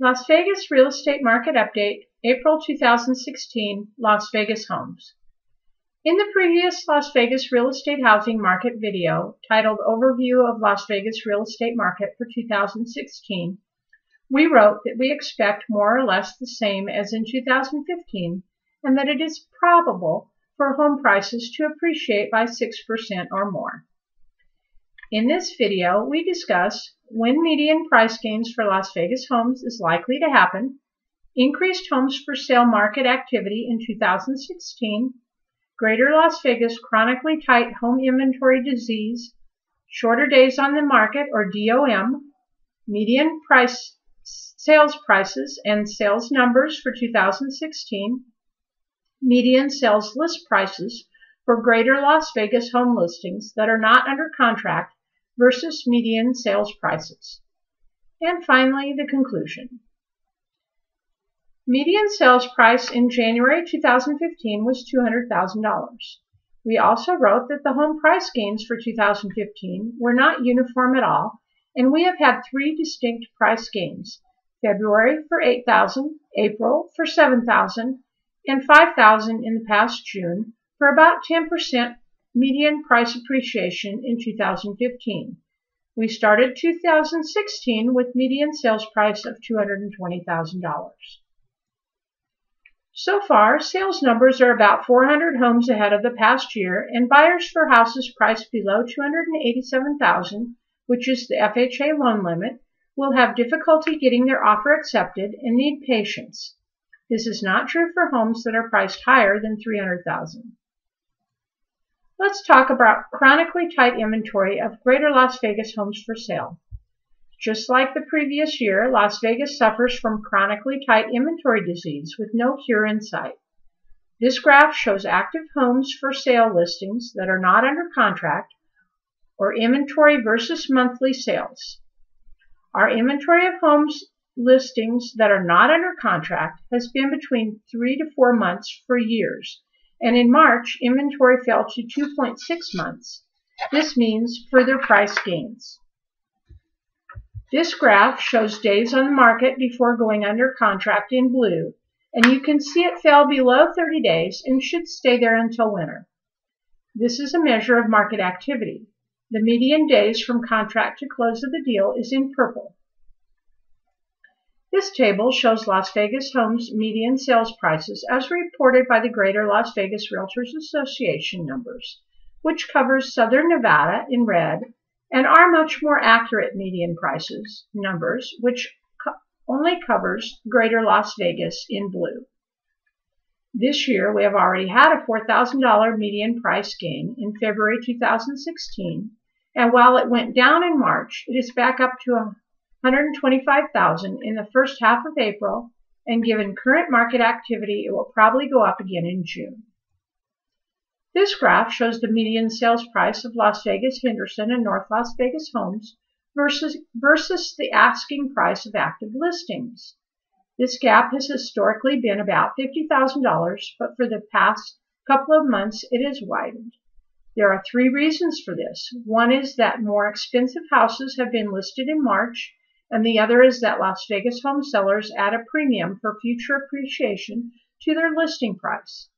Las Vegas Real Estate Market Update, April 2016, Las Vegas Homes. In the previous Las Vegas Real Estate Housing Market video, titled Overview of Las Vegas Real Estate Market for 2016, we wrote that we expect more or less the same as in 2015 and that it is probable for home prices to appreciate by 6% or more. In this video, we discuss when median price gains for Las Vegas homes is likely to happen, increased homes for sale market activity in 2016, greater Las Vegas chronically tight home inventory disease, shorter days on the market or DOM, median price sales prices and sales numbers for 2016, median sales list prices for greater Las Vegas home listings that are not under contract versus median sales prices. And finally, the conclusion. Median sales price in January 2015 was $200,000. We also wrote that the home price gains for 2015 were not uniform at all, and we have had three distinct price gains. February for 8,000, April for 7,000, and 5,000 in the past June for about 10% median price appreciation in 2015. We started 2016 with median sales price of $220,000. So far, sales numbers are about 400 homes ahead of the past year, and buyers for houses priced below 287,000, which is the FHA loan limit, will have difficulty getting their offer accepted and need patience. This is not true for homes that are priced higher than 300,000. Let's talk about chronically tight inventory of Greater Las Vegas homes for sale. Just like the previous year, Las Vegas suffers from chronically tight inventory disease with no cure in sight. This graph shows active homes for sale listings that are not under contract or inventory versus monthly sales. Our inventory of homes listings that are not under contract has been between three to four months for years and in March, inventory fell to 2.6 months. This means further price gains. This graph shows days on the market before going under contract in blue, and you can see it fell below 30 days and should stay there until winter. This is a measure of market activity. The median days from contract to close of the deal is in purple. This table shows Las Vegas homes median sales prices as reported by the Greater Las Vegas Realtors Association numbers, which covers Southern Nevada in red and our much more accurate median prices numbers, which co only covers Greater Las Vegas in blue. This year, we have already had a $4,000 median price gain in February 2016, and while it went down in March, it is back up to a 125,000 in the first half of April, and given current market activity, it will probably go up again in June. This graph shows the median sales price of Las Vegas, Henderson, and North Las Vegas homes versus, versus the asking price of active listings. This gap has historically been about $50,000, but for the past couple of months it has widened. There are three reasons for this. One is that more expensive houses have been listed in March and the other is that Las Vegas home sellers add a premium for future appreciation to their listing price.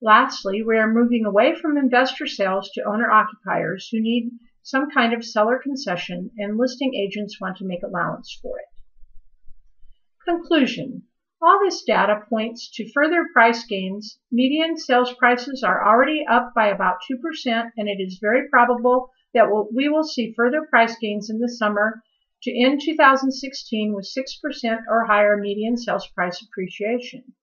Lastly, we are moving away from investor sales to owner occupiers who need some kind of seller concession and listing agents want to make allowance for it. Conclusion. All this data points to further price gains. Median sales prices are already up by about 2% and it is very probable that we will see further price gains in the summer to end 2016 with 6% or higher median sales price appreciation.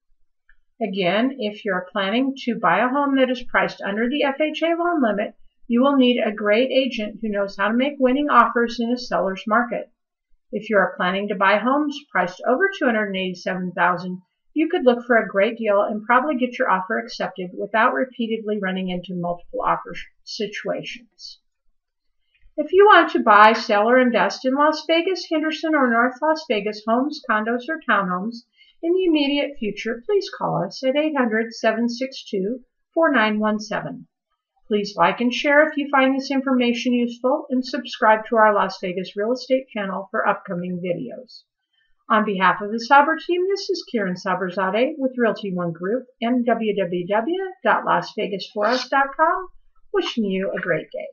Again, if you're planning to buy a home that is priced under the FHA loan limit, you will need a great agent who knows how to make winning offers in a seller's market. If you are planning to buy homes priced over 287,000, you could look for a great deal and probably get your offer accepted without repeatedly running into multiple offer situations. If you want to buy, sell, or invest in Las Vegas, Henderson, or North Las Vegas homes, condos, or townhomes in the immediate future, please call us at 800-762-4917. Please like and share if you find this information useful and subscribe to our Las Vegas real estate channel for upcoming videos. On behalf of the Saber team, this is Karen Saberzadeh with Realty One Group and www.lasvegasforus.com wishing you a great day.